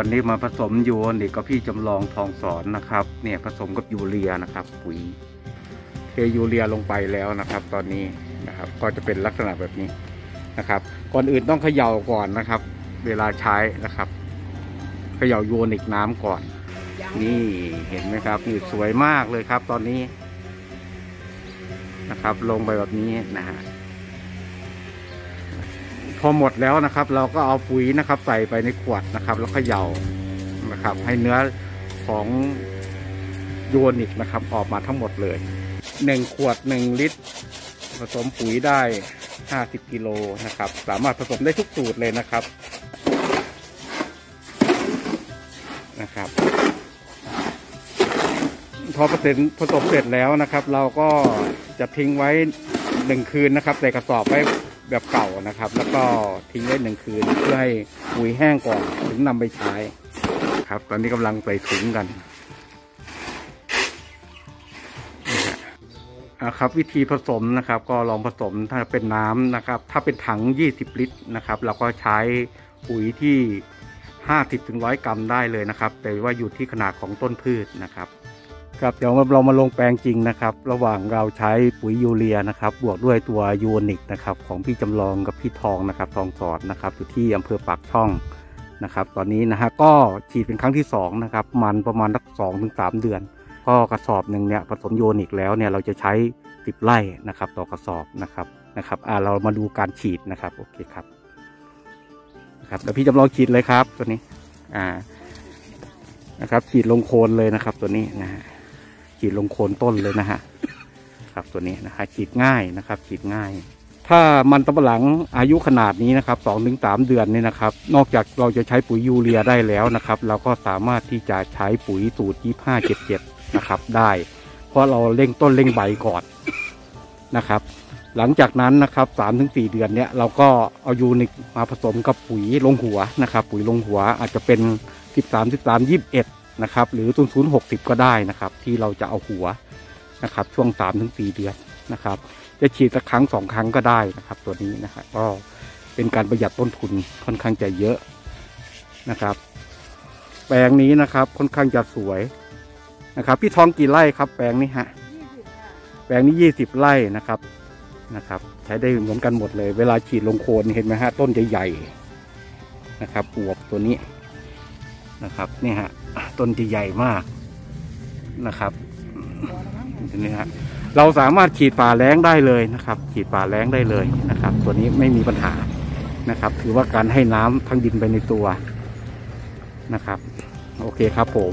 วันนี้มาผสมยูนิคกับพี่จำลองทองสอนนะครับ เนี่ยผสมกับยูเรียนะครับ ปุ๋ยเทยูเรียลงไปแล้วนะครับ ตอนนี้นะครับก็จะเป็นลักษณะแบบนี้นะครับ ก่อนอื่นต้องเขย่าก่อนนะครับ เวลาใช้นะครับเขย่ายูนิคน้ำก่อน นี่เห็นไหมครับนี่สวยมากเลยครับ ตอนนี้นะครับ ลงไปแบบนี้นะฮะ พอหมดแล้วนะครับ เราก็เอาปุ๋ยนะครับ ใส่ไปในขวดนะครับ แล้วก็เขย่านะครับ ให้เนื้อของยูนิคนะครับ ออกมาทั้งหมดเลยหนึ่งขวดหนึ่งลิตร ผสมปุ๋ยได้ห้าสิบกิโลนะครับ สามารถผสมได้ทุกสูตรเลยนะครับนะครับพอผสมผสมเสร็จแล้วนะครับ เราก็จะทิ้งไว้หนึ่งคืนนะครับใส่กระสอบไว้ แบบเก่านะครับ แล้วก็ทิ้งไว้หนึ่งคืนเพื่อให้ปุ๋ยแห้งก่อนถึงนำไปใช้ครับ ตอนนี้กำลังใส่ถุงกันนะครับวิธีผสมนะครับ ก็ลองผสมถ้าเป็นน้ำนะครับ ถ้าเป็นถัง 20 ลิตรนะครับ เราก็ใช้ปุ๋ยที่ 50ถึง100 กรัมได้เลยนะครับ แต่ว่าอยู่ที่ขนาดของต้นพืชนะครับ ครับเดี๋ยวเรามาลงแปลงจริงนะครับ ระหว่างเราใช้ปุ๋ยยูเรียนะครับ บวกด้วยตัวยูนิคนะครับของพี่จำลองกับพี่ทองนะครับทองสอดนะครับอยู่ที่อำเภอปากช่องนะครับ ตอนนี้นะฮะก็ฉีดเป็นครั้งที่สองนะครับมันประมาณสักสองถึงสามเดือนก็กระสอบหนึ่งเนี่ยผสมยูนิคแล้วเนี่ยเราจะใช้สิบไร่นะครับ ต่อกระสอบนะครับนะครับอ่าเรามาดูการฉีดนะครับโอเคครับนะครับเดี๋ยวพี่จำลองฉีดเลยครับตัวนี้อ่านะครับฉีดลงโคนเลยนะครับตัวนี้นะฮะ ฉีดลงโคนต้นเลยนะฮะครับตัวนี้นะฮะฉีดง่ายนะครับฉีดง่าย ถ้ามันตะหลังอายุขนาดนี้นะครับสองถึงสามเดือนเนี่ยนะครับ นอกจากเราจะใช้ปุ๋ยยูเรียได้แล้วนะครับ เราก็สามารถที่จะใช้ปุ๋ยสูตรยี่ห้าเจ็ดเจ็ดนะครับได้ เพราะเราเร่งต้นเร่งใบก่อนนะครับ หลังจากนั้นนะครับสามถึงสี่เดือนเนี่ยเราก็เอายูนิคมาผสมกับปุ๋ยลงหัวนะครับ ปุ๋ยลงหัวอาจจะเป็นสิบสามสิบสามยี่สิบเอ็ด นะครับหรือตุนศูนย์หกสิบก็ได้นะครับ ที่เราจะเอาหัวนะครับช่วงสามถึงสี่เดือนนะครับ จะฉีดสักครั้งสองครั้งก็ได้นะครับ ตัวนี้นะครับก็เป็นการประหยัดต้นทุนค่อนข้างจะเยอะนะครับ แปลงนี้นะครับค่อนข้างจะสวยนะครับพี่ทองกี่ไร่ครับ แปลงนี้ฮะแปลงนี้ยี่สิบไร่นะครับนะครับ ใช้ได้เหมือนกันหมดเลย เวลาฉีดลงโคนเห็นไหมฮะต้นใหญ่ๆนะครับอวบตัวนี้ นะครับนี่ฮะต้นจะใหญ่มากนะครับนี่ฮะเราสามารถขีดป่าแรงได้เลยนะครับ ขีดป่าแรงได้เลยนะครับ ตัวนี้ไม่มีปัญหานะครับ ถือว่าการให้น้ำทั้งดินไปในตัวนะครับ โอเคครับผม